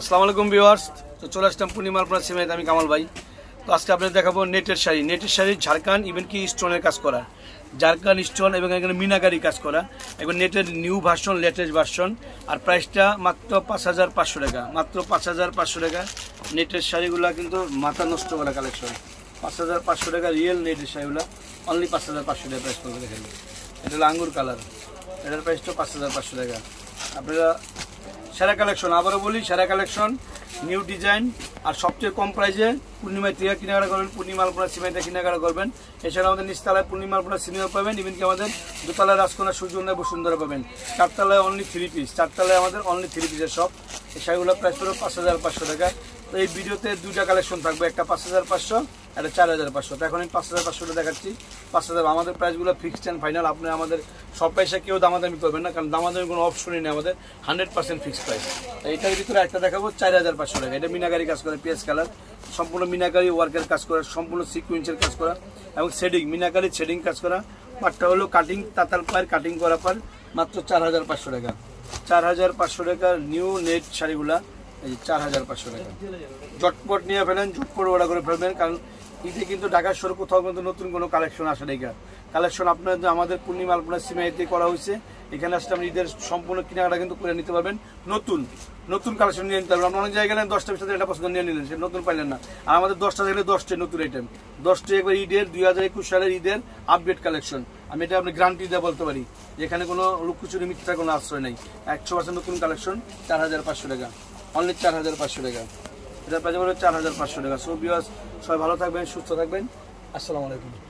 আসসালামু আলাইকুম ভিউয়ার্স। তো চলে আসলাম পূর্ণিমার আপনার সিমেন্ট আমি কামাল ভাই। তো আজকে আপনাদের দেখাবো নেটের শাড়ি। নেটের শাড়ি ঝাড়খান ইভেন কি স্টোনের কাজ করা। ঝাড়খান স্টোন এবং এখানে মিনাকারি কাজ করা। এবং নেটের নিউ ভার্সন লেটেস্ট ভার্সন আর প্রাইসটা মাত্র পাঁচ হাজার পাঁচশো টাকা। মাত্র পাঁচ হাজার পাঁচশো টাকা। নেটের শাড়িগুলো কিন্তু মাথা নষ্ট করা কালেকশন পাঁচ হাজার পাঁচশো টাকা রিয়েল নেটের শাড়িগুলো। অনলি পাঁচ হাজার পাঁচশো টাকা প্রাইস করবে দেখেন। এটা হলো আঙ্গুর কালার এটার প্রাইসটা পাঁচ হাজার পাঁচশো টাকা। আপনারা সেরা কালেকশন, আবারও বলি, সেরা কালেকশন, নিউ ডিজাইন, আর সবচেয়ে কম প্রাইসে পূর্ণিমায় থেকে কেনাকাটা করবেন, পূর্ণিমা আলপনা সিমেন্টে কেনাকাটা করবেন। এছাড়া আমাদের নিচতলায় পূর্ণিমা আলপনা সিনেমা পাবেন ইভেনকি আমাদের দোতলায় রাজকোনা সূর্যন্দা বসুন্ধরা পাবেন। চারতলায় অনলি থ্রি পিস চারতলায় আমাদের অনলি থ্রি পিসের সব এই শাড়িগুলো প্রাইস পড়বে পাঁচ হাজার পাঁচশো টাকা। তো এই ভিডিওতে দুইটা কালেকশন থাকবে, একটা পাঁচ হাজার পাঁচশো একটা চার হাজার পাঁচশো। এখন আমি পাঁচ হাজার পাঁচশোটা দেখাচ্ছি। পাঁচ হাজার আমাদের প্রাইসগুলো ফিক্সড অ্যান্ড ফাইনাল আপনি আমাদের সব পয়সা কেউ দামাদামি করবেন না, কারণ দামাদামি কোনো অপশনই নেই আমাদের। হান্ড্রেড পার্সেন্ট ফিক্সড প্রাইস এইটার ভিতরে একটা দেখাবো, চার হাজার পাঁচশো টাকা। এটা মিনাকারি কাজ করে পিএস কালার সম্পূর্ণ মিনাকারি ওয়ার্কের কাজ করা, সম্পূর্ণ সিকুয়েন্সের কাজ করা এবং শেডিং মিনাকারি শেডিং কাজ করা। পাটটা হলো কাটিং তাতাল পায়ের কাটিং করা পার মাত্র চার হাজার পাঁচশো টাকা। চার হাজার পাঁচশো টাকার নিউ নেট শাড়িগুলা, এই চার হাজার পাঁচশো টাকা। জটপট নিয়ে ফেলেন, জটপট অর্ডার করে ফেলবেন, কারণ ঈদে কিন্তু ঢাকার শহরে কোথাও কিন্তু নতুন কোনো কালেকশন আসে নাই কালেকশন আপনার আমাদের পূর্ণিমা আলপনা সিমাইতে করা হয়েছে। এখানে আসলে আপনি ঈদের সম্পূর্ণ কেনাকাটা কিন্তু করে নিতে পারবেন। নতুন নতুন কালেকশন নিয়ে নিতে পারবেন। আপনি অনেক জায়গায় গেলেন দশটা, বিশটা এটা পছন্দ নিয়ে নিলেন, সে নতুন পাইলেন না। আর আমাদের দশটা থাকলে দশটাই নতুন আইটেম দশটা একবার ঈদের, দুই হাজার একুশ সালের ঈদের আপডেট কালেকশন আমি এটা আপনি গ্যারান্টি দিয়ে বলতে পারি যেখানে কোনো লুকুচুরি, মিথ্যা কোনো আশ্রয় নেই। একশো পার্সেন্ট নতুন কালেকশন চার হাজার পাঁচশো টাকা। অনলি চার হাজার পাঁচশো টাকা। এটার প্রাইস হলো চার হাজার পাঁচশো টাকা। সো বিয়াস সবাই ভালো থাকবেন, সুস্থ থাকবেন। আসসালামু আলাইকুম।